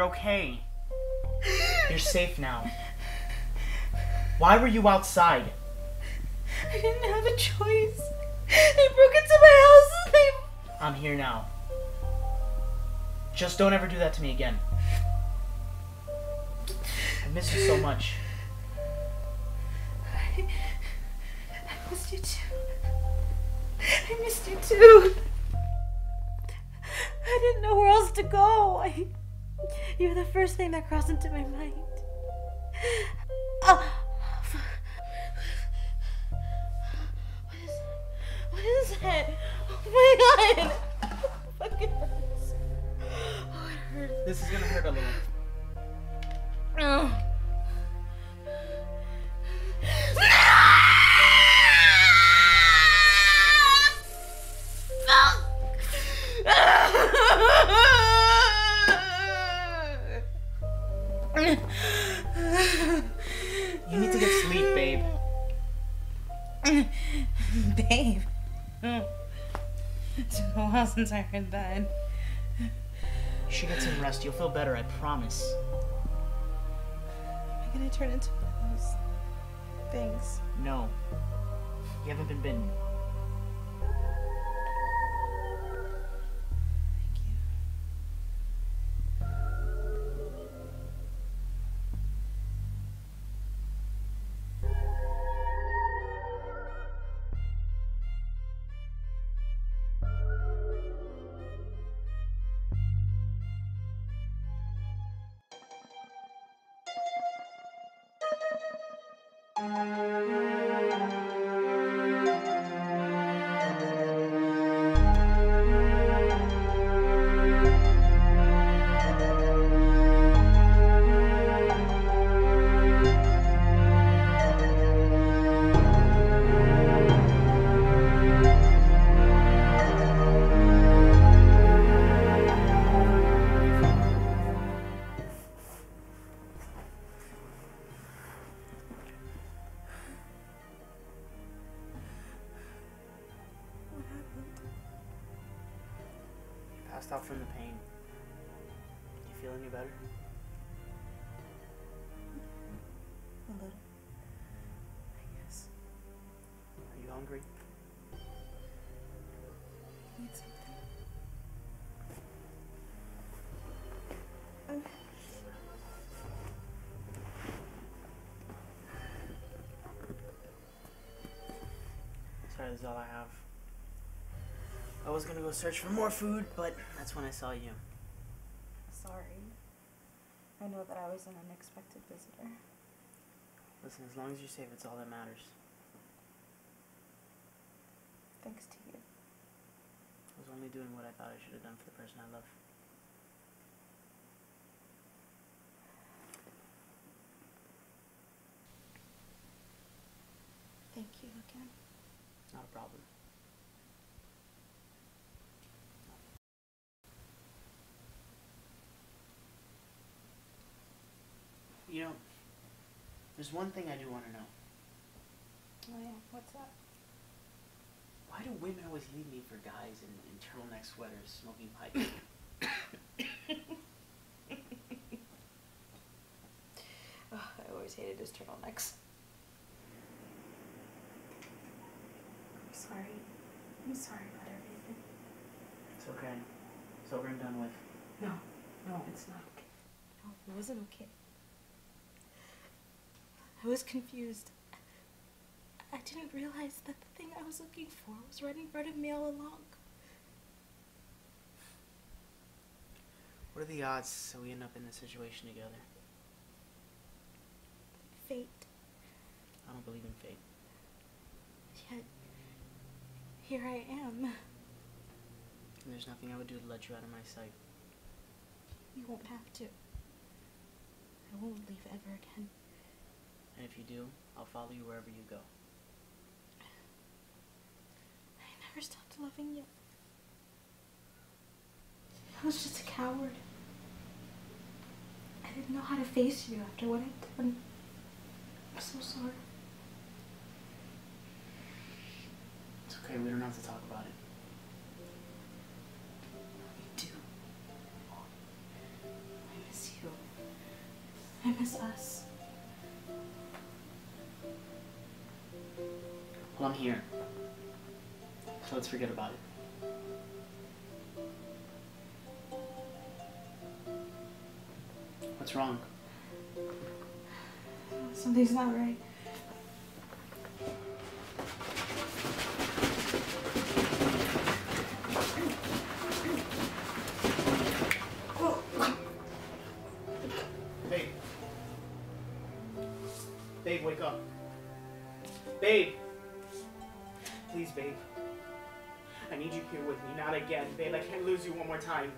You're okay. You're safe now. Why were you outside? I didn't have a choice. They broke into my house and they. I'm here now. Just don't ever do that to me again. I miss you so much. I, I missed you too. I missed you too. I didn't know where else to go. I, you're the first thing that crossed into my mind. Oh, what is, what is that? Oh my god! Since I heard that. You should get some rest. You'll feel better, I promise. Am I gonna turn into one of those things? No. You haven't been bitten. What passed out from the pain. You feel any better? A little. I guess. Are you hungry? Need something. Um, Sorry, this is all I have. I was gonna go search for more food, but that's when I saw you. sorry. I know that I was an unexpected visitor. Listen, as long as you're safe, it's all that matters. Thanks to you. I was only doing what I thought I should have done for the person I love. Thank you again. Not a problem. You know, there's one thing I do want to know. Oh yeah, what's that? Why do women always leave me for guys in, in turtleneck sweaters smoking pipes? Oh, I always hated his turtlenecks. I'm sorry. I'm sorry about everything. it's okay. It's over and done with. No, no, it's not okay. No, it wasn't okay. I was confused. I didn't realize that the thing I was looking for was right in front of me all along. What are the odds that we end up in this situation together? Fate. I don't believe in fate. Yet, here I am. And there's nothing I would do to let you out of my sight. You won't have to. I won't leave ever again. And if you do, I'll follow you wherever you go. I never stopped loving you. I was just a coward. I didn't know how to face you after what I'd done. I'm so sorry. It's okay, we don't have to talk about it. You do. I miss you. I miss us. Well, I'm here. So let's forget about it. What's wrong? Something's not right. Babe. Babe, wake up. Babe. Need you here with me, not again. Babe, I can't lose you one more time.